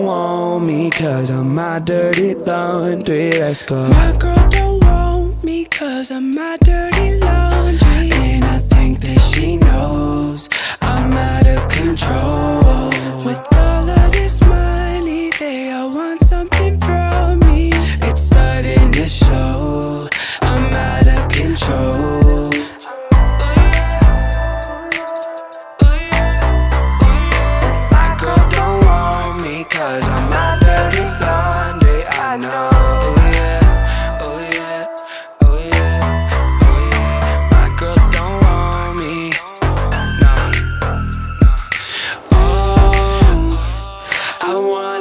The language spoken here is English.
want me cause I'm my dirty laundry. Let's go. My girl don't want me cause I'm my dirty laundry. I want